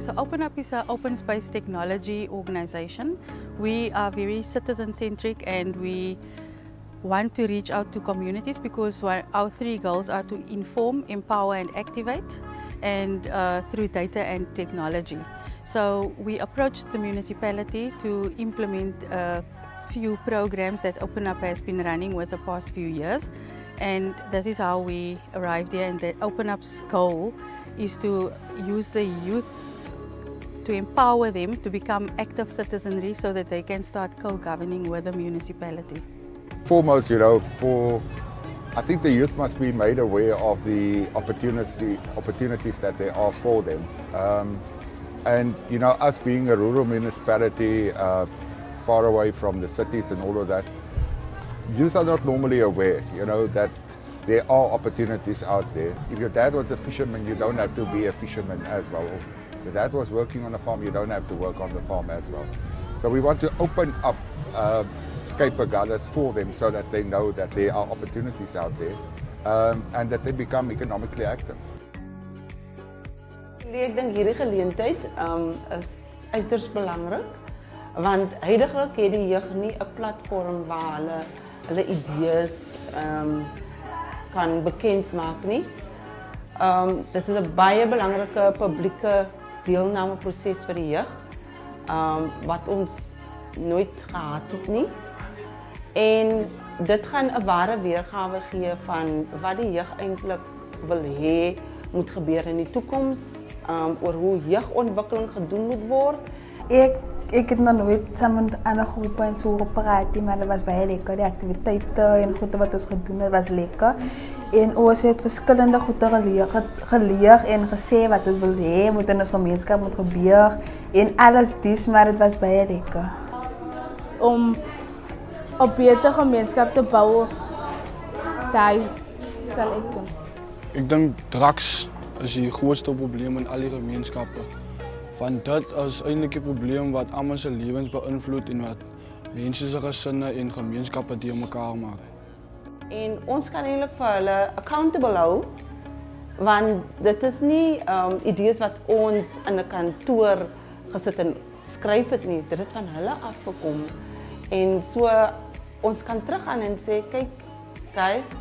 so OpenUp is an open space technology organization. We are very citizen centric and we want to reach out to communities because our three goals are to inform, empower and activate and uh, through data and technology. So we approached the municipality to implement a few programs that OpenUp has been running with the past few years and this is how we arrived here and the OpenUp's goal is to use the youth to empower them to become active citizenry so that they can start co-governing with the municipality. Foremost, you know, for I think the youth must be made aware of the opportunity, opportunities that there are for them. Um, and, you know, us being a rural municipality, uh, far away from the cities and all of that, youth are not normally aware, you know, that there are opportunities out there. If your dad was a fisherman, you don't have to be a fisherman as well. Your dad was working on a farm, you don't have to work on the farm as well. So we want to open up uh, Cape Agulhas for them so that they know that there are opportunities out there um, and that they become economically active. Ek dink hierdie geleentheid um, is uiters belangrik want heidaglik het die jeug nie 'n platform waar hulle hulle idees um, kan bekend maak nie. Um dit is 'n baie belangrike publieke deelnameproces voor de jeugd. Ehm, wat ons nooit gehad heeft niet. En dit gaan een ware weergave geven van wat de jeugd eigenlijk wil hebben moet gebeuren in de toekomst. Um, ehm, over hoe jeugdontwikkeling gedoen moet worden. Ik ek het nog nooit saam met ander groepe en so gepraat nie, maar dit was baie lekker. Die aktiwiteite en goede wat ons gedoen het was lekker. En ons het verskillende goede geleer, geleer en gesê wat ons wil hê moet in ons gemeenskap moet gebeur en alles dis, maar dit was baie lekker. Om 'n beter gemeenskap te bou, daai sal ek doen. Ek dink drugs is die grootste probleem in al die gemeenskappe. Want dit is eintlik 'n probleem wat almal se lewens beïnvloed en wat mense se gesinne en gemeenskappe te mekaar maak. En ons kan eintlik vir hulle accountable hou want dit is nie um idees wat ons in 'n kantoor gesit en skryf het nie, dit het van hulle afgekom. En so ons kan teruggaan en sê kyk guys,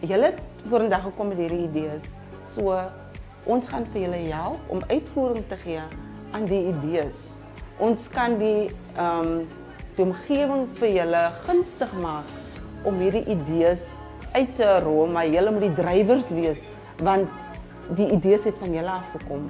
julle het vorendag gekom met hierdie idees. So ons gaan vir julle help om uitvoering te gee aan die idees. Ons kan die ehm um, die omgewing vir julle gunstig maak om hierdie idees uit te rol, maar julle moet die drywers wees want die idees het van julle afgekom.